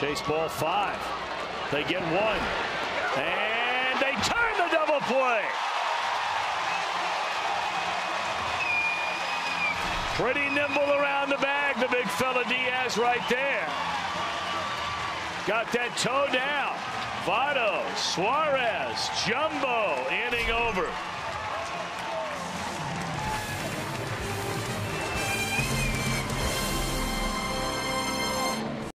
Chase ball five. They get one. And they turn the double play. Pretty nimble around the bag, the big fella Diaz right there. Got that toe down. Votto, Suarez, Jumbo inning over.